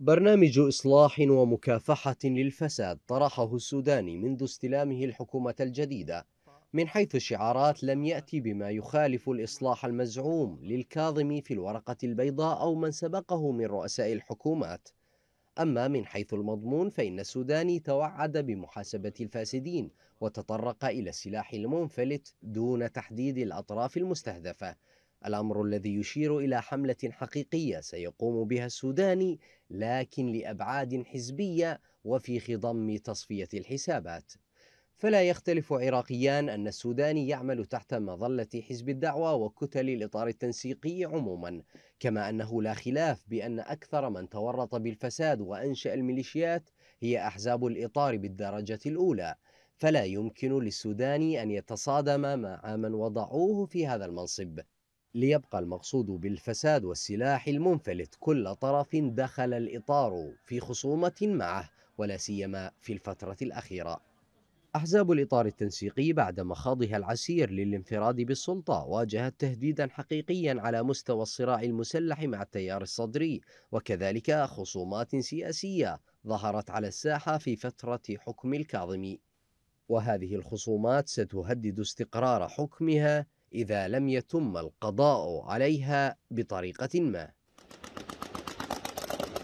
برنامج إصلاح ومكافحة للفساد طرحه السوداني منذ استلامه الحكومة الجديدة من حيث الشعارات لم يأتي بما يخالف الإصلاح المزعوم للكاظم في الورقة البيضاء أو من سبقه من رؤساء الحكومات. أما من حيث المضمون فإن السوداني توعد بمحاسبة الفاسدين وتطرق إلى السلاح المنفلت دون تحديد الأطراف المستهدفة الأمر الذي يشير إلى حملة حقيقية سيقوم بها السوداني لكن لأبعاد حزبية وفي خضم تصفية الحسابات. فلا يختلف عراقيان أن السوداني يعمل تحت مظلة حزب الدعوة وكتل الإطار التنسيقي عموما كما أنه لا خلاف بأن أكثر من تورط بالفساد وأنشأ الميليشيات هي أحزاب الإطار بالدرجة الأولى. فلا يمكن للسوداني أن يتصادم مع من وضعوه في هذا المنصب. ليبقى المقصود بالفساد والسلاح المنفلت. كل طرف دخل الإطار في خصومة معه ولا سيما في الفترة الأخيرة. أحزاب الإطار التنسيقي بعد مخاضها العسير للانفراد بالسلطة واجهت تهديدا حقيقيا على مستوى الصراع المسلح مع التيار الصدري. وكذلك خصومات سياسية ظهرت على الساحة في فترة حكم الكاظمي. وهذه الخصومات ستهدد استقرار حكمها إذا لم يتم القضاء عليها بطريقة ما.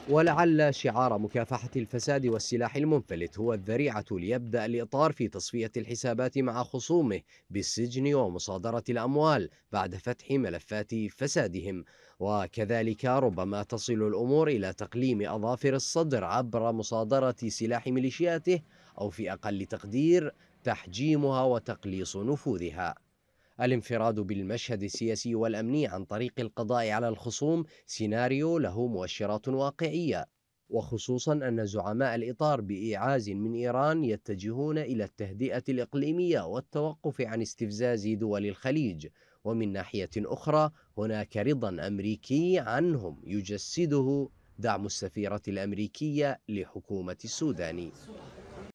ولعل شعار مكافحة الفساد والسلاح المنفلت هو الذريعة ليبدأ الإطار في تصفية الحسابات مع خصومه بالسجن ومصادرة الأموال بعد فتح ملفات فسادهم. وكذلك ربما تصل الأمور إلى تقليم أظافر الصدر عبر مصادرة سلاح ميليشياته أو في أقل تقدير تحجيمها وتقليص نفوذها. الانفراد بالمشهد السياسي والأمني عن طريق القضاء على الخصوم سيناريو له مؤشرات واقعية. وخصوصا أن زعماء الإطار بإيعاز من إيران يتجهون إلى التهدئة الإقليمية والتوقف عن استفزاز دول الخليج. ومن ناحية أخرى هناك رضا أمريكي عنهم يجسده دعم السفيرة الأمريكية لحكومة السودان.